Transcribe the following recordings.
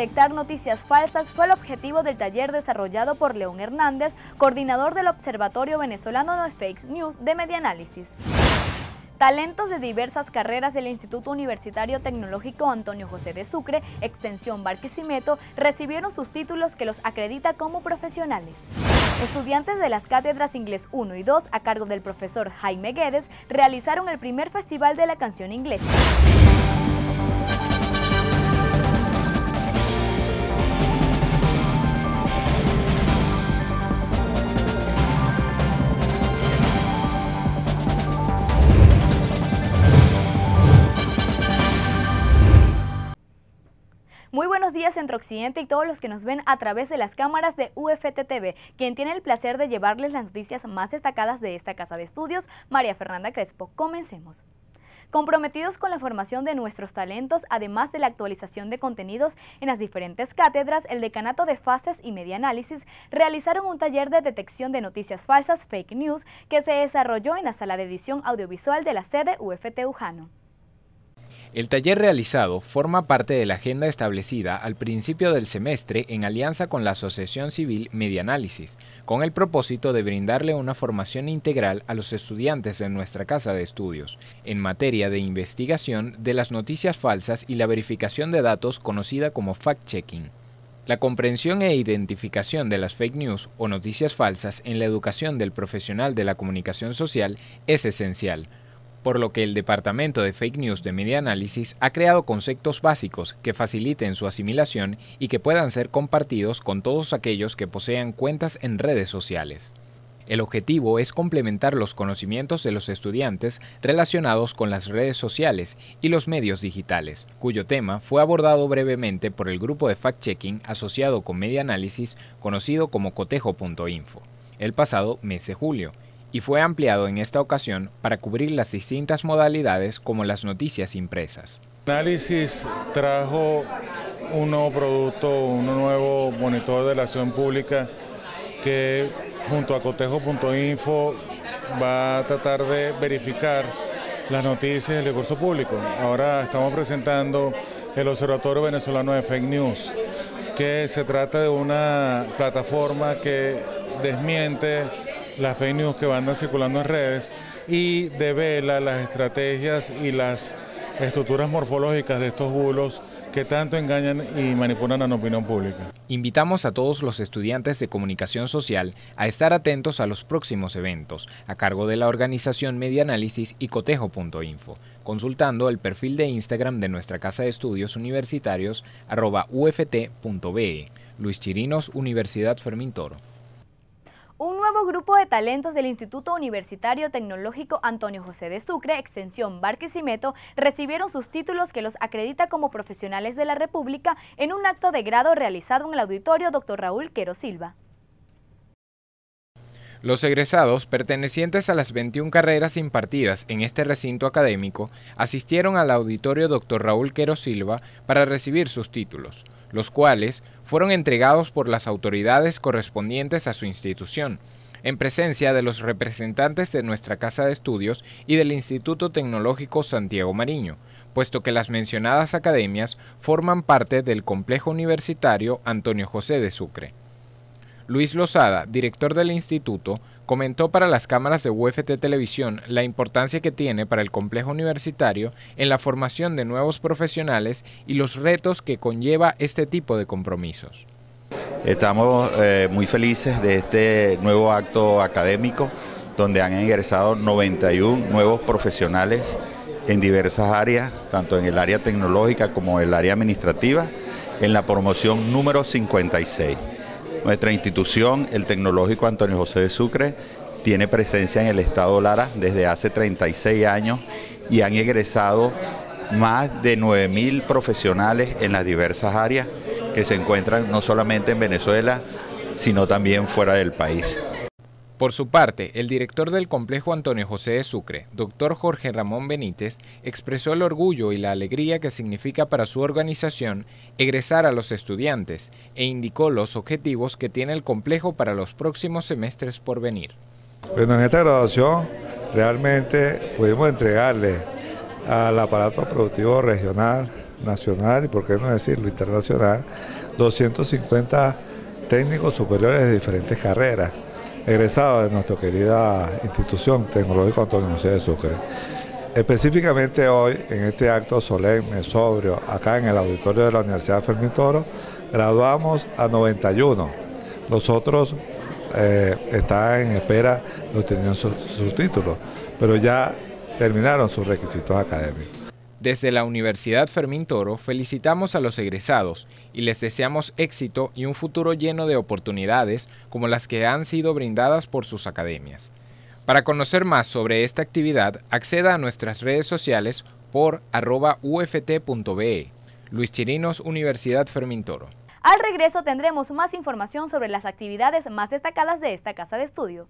detectar noticias falsas fue el objetivo del taller desarrollado por León Hernández, coordinador del Observatorio Venezolano de Fake News de Medianálisis. Talentos de diversas carreras del Instituto Universitario Tecnológico Antonio José de Sucre, Extensión Barquisimeto, recibieron sus títulos que los acredita como profesionales. Estudiantes de las cátedras Inglés 1 y 2, a cargo del profesor Jaime Guedes, realizaron el primer Festival de la Canción Inglesa. Buenos días Centro Occidente y todos los que nos ven a través de las cámaras de UFT quien tiene el placer de llevarles las noticias más destacadas de esta casa de estudios, María Fernanda Crespo. Comencemos. Comprometidos con la formación de nuestros talentos, además de la actualización de contenidos en las diferentes cátedras, el Decanato de Fases y Media Análisis realizaron un taller de detección de noticias falsas, fake news, que se desarrolló en la sala de edición audiovisual de la sede UFT Ujano. El taller realizado forma parte de la agenda establecida al principio del semestre en alianza con la Asociación Civil Medianálisis, con el propósito de brindarle una formación integral a los estudiantes de nuestra casa de estudios, en materia de investigación de las noticias falsas y la verificación de datos conocida como fact-checking. La comprensión e identificación de las fake news o noticias falsas en la educación del profesional de la comunicación social es esencial, por lo que el Departamento de Fake News de Media Análisis ha creado conceptos básicos que faciliten su asimilación y que puedan ser compartidos con todos aquellos que posean cuentas en redes sociales. El objetivo es complementar los conocimientos de los estudiantes relacionados con las redes sociales y los medios digitales, cuyo tema fue abordado brevemente por el grupo de fact-checking asociado con Media Análisis conocido como cotejo.info, el pasado mes de julio, y fue ampliado en esta ocasión para cubrir las distintas modalidades como las noticias impresas. Análisis trajo un nuevo producto, un nuevo monitor de la acción pública que junto a cotejo.info va a tratar de verificar las noticias del recurso público. Ahora estamos presentando el Observatorio Venezolano de Fake News, que se trata de una plataforma que desmiente las fake news que van circulando en redes y devela las estrategias y las estructuras morfológicas de estos bulos que tanto engañan y manipulan a la opinión pública. Invitamos a todos los estudiantes de comunicación social a estar atentos a los próximos eventos a cargo de la organización Media Análisis y cotejo.info, consultando el perfil de Instagram de nuestra Casa de Estudios Universitarios arroba uft.be. Luis Chirinos, Universidad Fermín Toro. Nuevo grupo de talentos del Instituto Universitario Tecnológico Antonio José de Sucre, extensión Barquisimeto, recibieron sus títulos que los acredita como profesionales de la República en un acto de grado realizado en el auditorio Dr. Raúl Quero Silva. Los egresados, pertenecientes a las 21 carreras impartidas en este recinto académico, asistieron al auditorio Dr. Raúl Quero Silva para recibir sus títulos los cuales fueron entregados por las autoridades correspondientes a su institución, en presencia de los representantes de nuestra Casa de Estudios y del Instituto Tecnológico Santiago Mariño, puesto que las mencionadas academias forman parte del complejo universitario Antonio José de Sucre. Luis Lozada, director del instituto, comentó para las cámaras de UFT Televisión la importancia que tiene para el complejo universitario en la formación de nuevos profesionales y los retos que conlleva este tipo de compromisos. Estamos eh, muy felices de este nuevo acto académico donde han ingresado 91 nuevos profesionales en diversas áreas, tanto en el área tecnológica como en el área administrativa, en la promoción número 56. Nuestra institución, el Tecnológico Antonio José de Sucre, tiene presencia en el Estado Lara desde hace 36 años y han egresado más de 9.000 profesionales en las diversas áreas que se encuentran no solamente en Venezuela, sino también fuera del país. Por su parte, el director del complejo Antonio José de Sucre, doctor Jorge Ramón Benítez, expresó el orgullo y la alegría que significa para su organización egresar a los estudiantes e indicó los objetivos que tiene el complejo para los próximos semestres por venir. Bueno, en esta graduación realmente pudimos entregarle al aparato productivo regional nacional y por qué no decirlo internacional, 250 técnicos superiores de diferentes carreras, egresados de nuestra querida institución tecnológica Antonio José de Sucre. Específicamente hoy, en este acto solemne, sobrio, acá en el auditorio de la Universidad Fermín Toro, graduamos a 91. Los otros eh, están en espera de obtener sus títulos, pero ya terminaron sus requisitos académicos. Desde la Universidad Fermín Toro felicitamos a los egresados y les deseamos éxito y un futuro lleno de oportunidades como las que han sido brindadas por sus academias. Para conocer más sobre esta actividad, acceda a nuestras redes sociales por uft.be. Luis Chirinos, Universidad Fermín Toro. Al regreso tendremos más información sobre las actividades más destacadas de esta casa de estudio.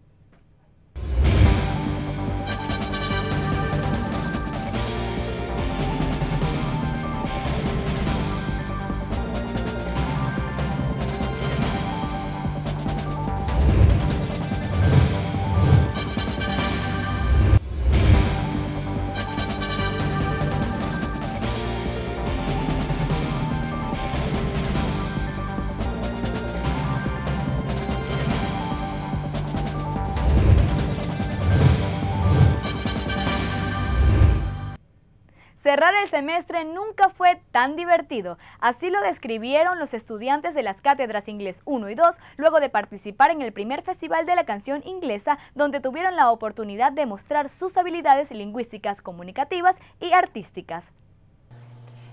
Cerrar el semestre nunca fue tan divertido. Así lo describieron los estudiantes de las cátedras Inglés 1 y 2 luego de participar en el primer festival de la canción inglesa donde tuvieron la oportunidad de mostrar sus habilidades lingüísticas, comunicativas y artísticas.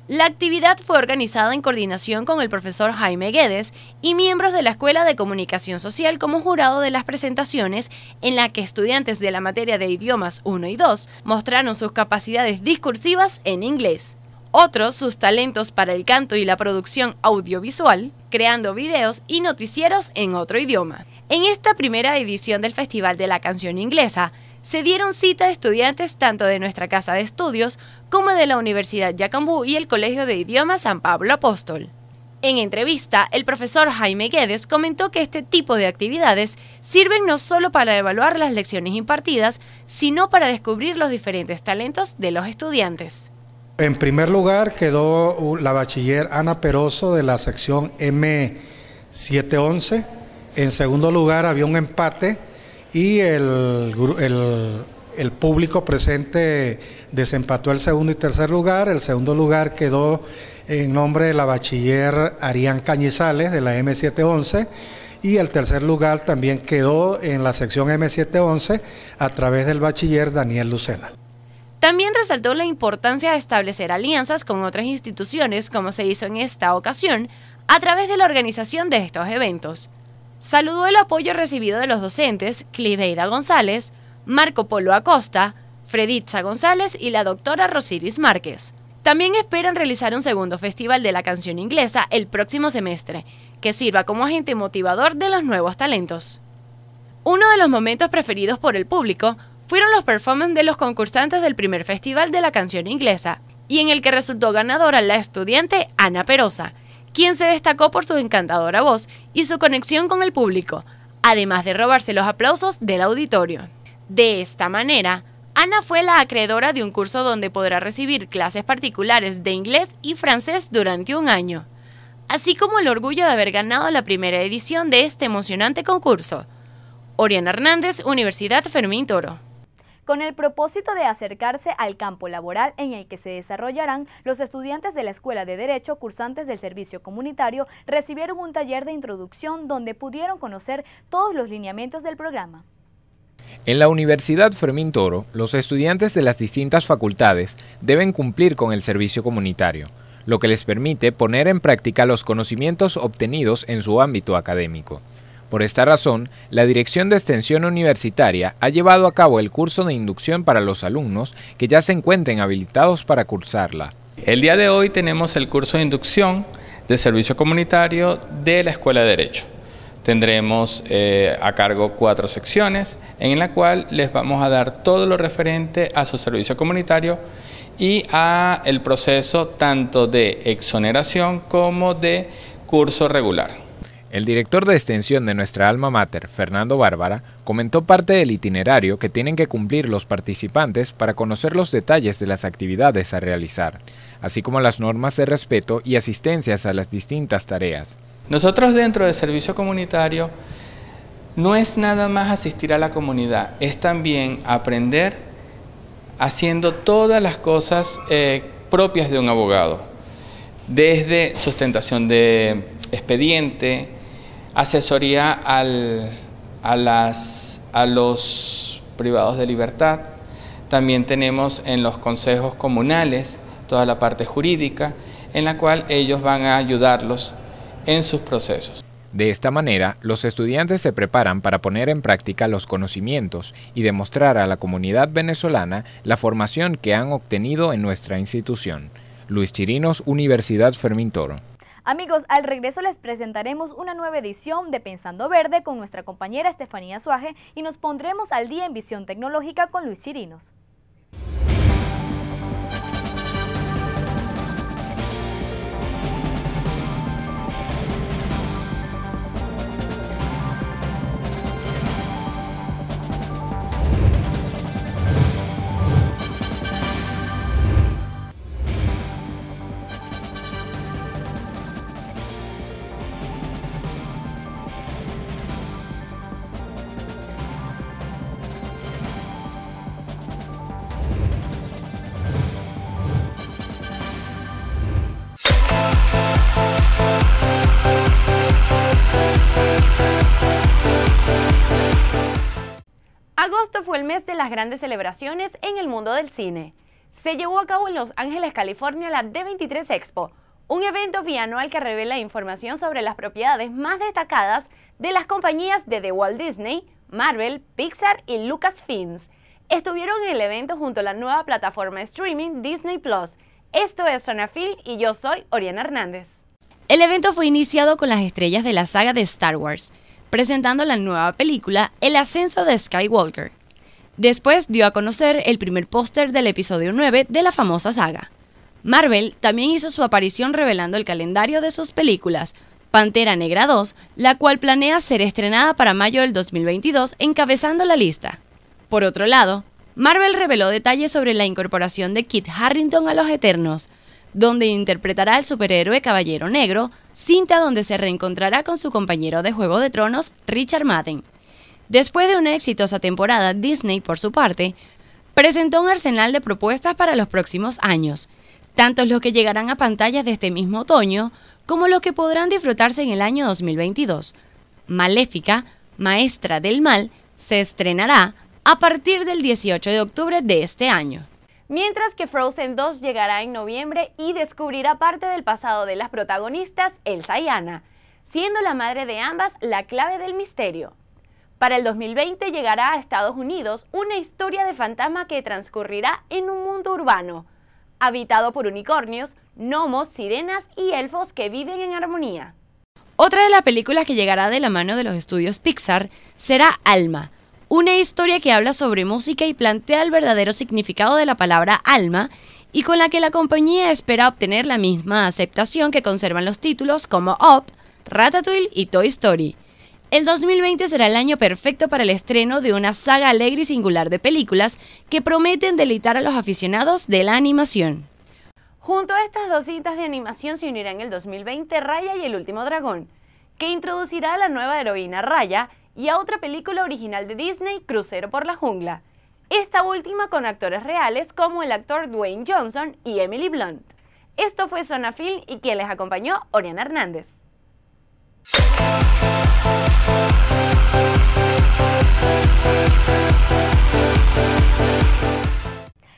La actividad fue organizada en coordinación con el profesor Jaime Guedes y miembros de la Escuela de Comunicación Social como jurado de las presentaciones en la que estudiantes de la materia de idiomas 1 y 2 mostraron sus capacidades discursivas en inglés. Otros sus talentos para el canto y la producción audiovisual, creando videos y noticieros en otro idioma. En esta primera edición del Festival de la Canción Inglesa, se dieron cita a estudiantes tanto de nuestra casa de estudios como de la Universidad Yacambú y el Colegio de Idiomas San Pablo Apóstol. En entrevista, el profesor Jaime Guedes comentó que este tipo de actividades sirven no solo para evaluar las lecciones impartidas, sino para descubrir los diferentes talentos de los estudiantes. En primer lugar quedó la bachiller Ana Peroso de la sección M711. En segundo lugar había un empate y el, el, público presente desempató el segundo y tercer lugar. El segundo lugar quedó en nombre de la bachiller Arián Cañizales de la M711 y el tercer lugar también quedó en la sección M711 a través del bachiller Daniel Lucena. También resaltó la importancia de establecer alianzas con otras instituciones como se hizo en esta ocasión a través de la organización de estos eventos. Saludó el apoyo recibido de los docentes Cliveida González, Marco Polo Acosta, Freditza González y la doctora Rosiris Márquez. También esperan realizar un segundo festival de la canción inglesa el próximo semestre, que sirva como agente motivador de los nuevos talentos. Uno de los momentos preferidos por el público fueron los performances de los concursantes del primer festival de la canción inglesa, y en el que resultó ganadora la estudiante Ana Perosa, quien se destacó por su encantadora voz y su conexión con el público, además de robarse los aplausos del auditorio. De esta manera, Ana fue la acreedora de un curso donde podrá recibir clases particulares de inglés y francés durante un año, así como el orgullo de haber ganado la primera edición de este emocionante concurso. Oriana Hernández, Universidad Fermín Toro con el propósito de acercarse al campo laboral en el que se desarrollarán, los estudiantes de la Escuela de Derecho, cursantes del Servicio Comunitario, recibieron un taller de introducción donde pudieron conocer todos los lineamientos del programa. En la Universidad Fermín Toro, los estudiantes de las distintas facultades deben cumplir con el servicio comunitario, lo que les permite poner en práctica los conocimientos obtenidos en su ámbito académico. Por esta razón, la Dirección de Extensión Universitaria ha llevado a cabo el curso de inducción para los alumnos que ya se encuentren habilitados para cursarla. El día de hoy tenemos el curso de inducción de servicio comunitario de la Escuela de Derecho. Tendremos eh, a cargo cuatro secciones en la cual les vamos a dar todo lo referente a su servicio comunitario y a el proceso tanto de exoneración como de curso regular. El director de extensión de nuestra alma mater, Fernando Bárbara, comentó parte del itinerario que tienen que cumplir los participantes para conocer los detalles de las actividades a realizar, así como las normas de respeto y asistencias a las distintas tareas. Nosotros dentro del servicio comunitario no es nada más asistir a la comunidad, es también aprender haciendo todas las cosas eh, propias de un abogado, desde sustentación de expediente, asesoría a, las, a los privados de libertad, también tenemos en los consejos comunales toda la parte jurídica, en la cual ellos van a ayudarlos en sus procesos. De esta manera, los estudiantes se preparan para poner en práctica los conocimientos y demostrar a la comunidad venezolana la formación que han obtenido en nuestra institución. Luis Chirinos, Universidad Fermín Toro. Amigos, al regreso les presentaremos una nueva edición de Pensando Verde con nuestra compañera Estefanía Suaje y nos pondremos al día en visión tecnológica con Luis Chirinos. Grandes celebraciones en el mundo del cine. Se llevó a cabo en Los Ángeles, California, la D23 Expo, un evento bianual que revela información sobre las propiedades más destacadas de las compañías de The Walt Disney, Marvel, Pixar y Lucasfilms. Estuvieron en el evento junto a la nueva plataforma streaming Disney Plus. Esto es Sonafil y yo soy Oriana Hernández. El evento fue iniciado con las estrellas de la saga de Star Wars, presentando la nueva película El ascenso de Skywalker, Después dio a conocer el primer póster del episodio 9 de la famosa saga. Marvel también hizo su aparición revelando el calendario de sus películas, Pantera Negra 2, la cual planea ser estrenada para mayo del 2022, encabezando la lista. Por otro lado, Marvel reveló detalles sobre la incorporación de Kit Harrington a los Eternos, donde interpretará al superhéroe Caballero Negro, cinta donde se reencontrará con su compañero de Juego de Tronos, Richard Madden. Después de una exitosa temporada, Disney, por su parte, presentó un arsenal de propuestas para los próximos años, tanto los que llegarán a pantallas de este mismo otoño, como los que podrán disfrutarse en el año 2022. Maléfica, Maestra del Mal, se estrenará a partir del 18 de octubre de este año. Mientras que Frozen 2 llegará en noviembre y descubrirá parte del pasado de las protagonistas, Elsa y Anna, siendo la madre de ambas la clave del misterio. Para el 2020 llegará a Estados Unidos una historia de fantasma que transcurrirá en un mundo urbano, habitado por unicornios, gnomos, sirenas y elfos que viven en armonía. Otra de las películas que llegará de la mano de los estudios Pixar será Alma, una historia que habla sobre música y plantea el verdadero significado de la palabra alma y con la que la compañía espera obtener la misma aceptación que conservan los títulos como Up, Ratatouille y Toy Story. El 2020 será el año perfecto para el estreno de una saga alegre y singular de películas que prometen deleitar a los aficionados de la animación. Junto a estas dos cintas de animación se unirán el 2020 Raya y el último dragón, que introducirá a la nueva heroína Raya y a otra película original de Disney, Crucero por la Jungla. Esta última con actores reales como el actor Dwayne Johnson y Emily Blunt. Esto fue Zona Film y quien les acompañó, Oriana Hernández.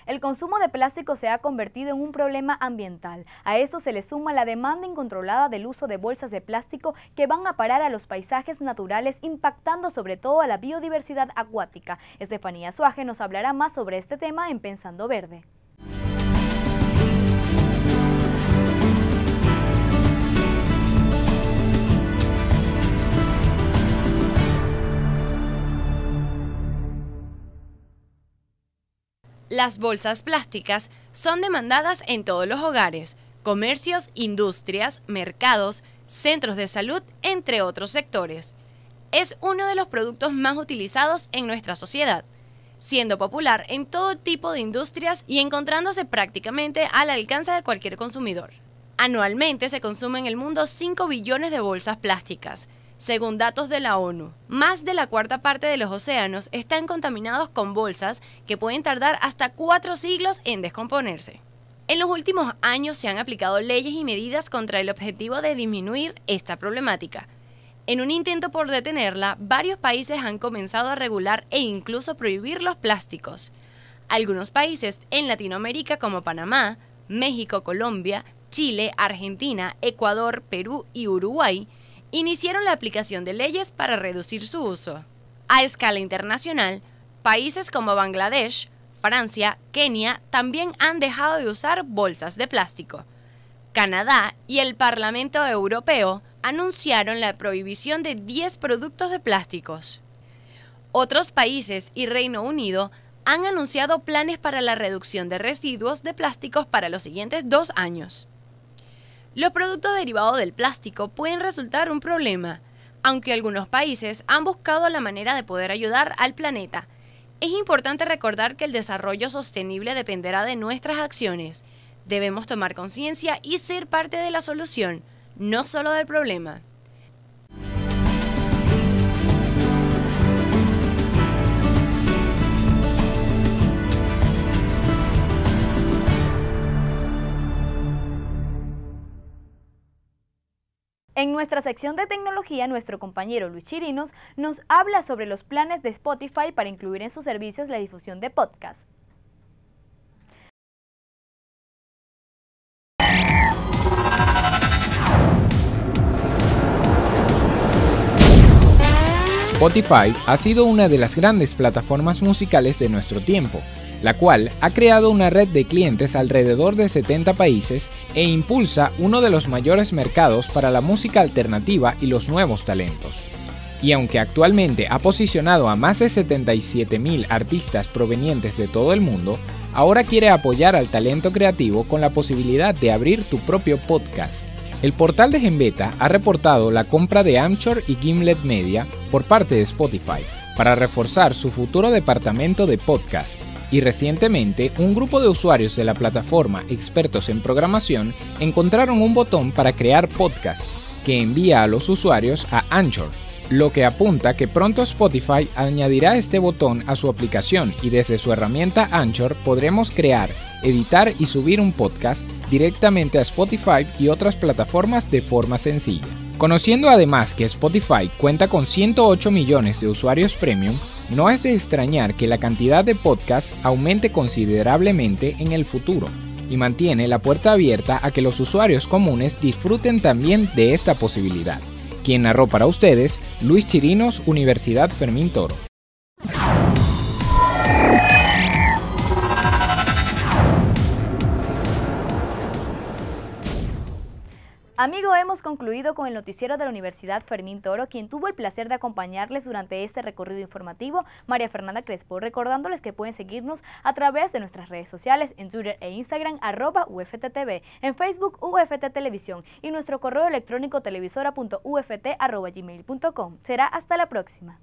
El consumo de plástico se ha convertido en un problema ambiental. A esto se le suma la demanda incontrolada del uso de bolsas de plástico que van a parar a los paisajes naturales impactando sobre todo a la biodiversidad acuática. Estefanía Suaje nos hablará más sobre este tema en Pensando Verde. Las bolsas plásticas son demandadas en todos los hogares, comercios, industrias, mercados, centros de salud, entre otros sectores. Es uno de los productos más utilizados en nuestra sociedad, siendo popular en todo tipo de industrias y encontrándose prácticamente al alcance de cualquier consumidor. Anualmente se consume en el mundo 5 billones de bolsas plásticas, según datos de la ONU. Más de la cuarta parte de los océanos están contaminados con bolsas que pueden tardar hasta cuatro siglos en descomponerse. En los últimos años se han aplicado leyes y medidas contra el objetivo de disminuir esta problemática. En un intento por detenerla, varios países han comenzado a regular e incluso prohibir los plásticos. Algunos países en Latinoamérica como Panamá, México, Colombia, Chile, Argentina, Ecuador, Perú y Uruguay iniciaron la aplicación de leyes para reducir su uso. A escala internacional, países como Bangladesh, Francia, Kenia también han dejado de usar bolsas de plástico. Canadá y el Parlamento Europeo anunciaron la prohibición de 10 productos de plásticos. Otros países y Reino Unido han anunciado planes para la reducción de residuos de plásticos para los siguientes dos años. Los productos derivados del plástico pueden resultar un problema, aunque algunos países han buscado la manera de poder ayudar al planeta es importante recordar que el desarrollo sostenible dependerá de nuestras acciones. Debemos tomar conciencia y ser parte de la solución, no solo del problema. En nuestra sección de tecnología, nuestro compañero Luis Chirinos nos habla sobre los planes de Spotify para incluir en sus servicios la difusión de podcasts. Spotify ha sido una de las grandes plataformas musicales de nuestro tiempo la cual ha creado una red de clientes alrededor de 70 países e impulsa uno de los mayores mercados para la música alternativa y los nuevos talentos. Y aunque actualmente ha posicionado a más de 77.000 artistas provenientes de todo el mundo, ahora quiere apoyar al talento creativo con la posibilidad de abrir tu propio podcast. El portal de Gembeta ha reportado la compra de Amchor y Gimlet Media por parte de Spotify para reforzar su futuro departamento de podcast y recientemente un grupo de usuarios de la plataforma expertos en programación encontraron un botón para crear podcast que envía a los usuarios a Anchor, lo que apunta que pronto Spotify añadirá este botón a su aplicación y desde su herramienta Anchor podremos crear, editar y subir un podcast directamente a Spotify y otras plataformas de forma sencilla. Conociendo además que Spotify cuenta con 108 millones de usuarios premium, no es de extrañar que la cantidad de podcasts aumente considerablemente en el futuro y mantiene la puerta abierta a que los usuarios comunes disfruten también de esta posibilidad. Quien narró para ustedes, Luis Chirinos, Universidad Fermín Toro. Amigo, hemos concluido con el noticiero de la Universidad Fermín Toro, quien tuvo el placer de acompañarles durante este recorrido informativo, María Fernanda Crespo, recordándoles que pueden seguirnos a través de nuestras redes sociales en Twitter e Instagram, arroba UFTTV, en Facebook UFT Televisión y nuestro correo electrónico televisora.uft.gmail.com. Será hasta la próxima.